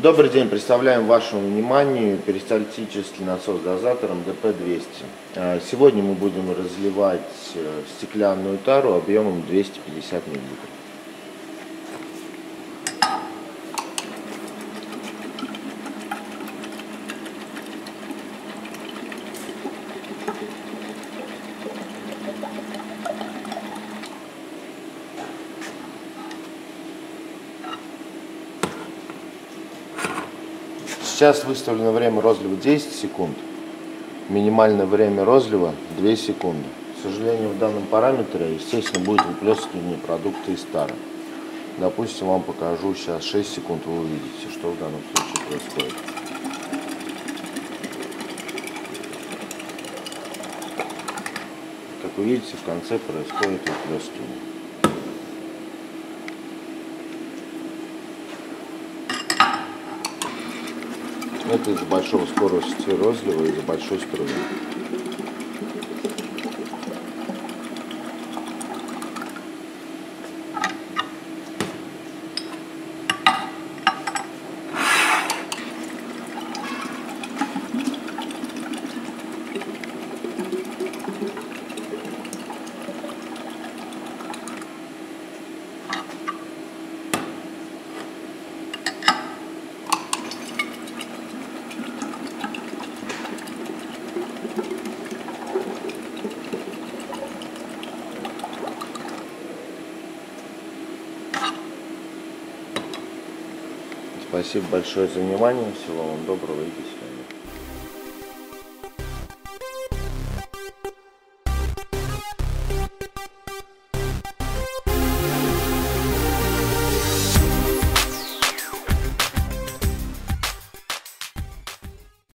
Добрый день, представляем вашему вниманию перистальтический насос с дозатором ДП-200. А, Сегодня мы будем разливать э, стеклянную тару объемом 250 мл. Сейчас выставлено время розлива 10 секунд. Минимальное время розлива 2 секунды. К сожалению, в данном параметре, естественно, будет выплескивание продукта из тары. Допустим, вам покажу сейчас 6 секунд, вы увидите, что в данном случае происходит. Как вы видите, в конце происходит выплескивание. Это из-за большого скорости розлива, из-за большой струи. Спасибо большое за внимание. Всего вам доброго. Идите.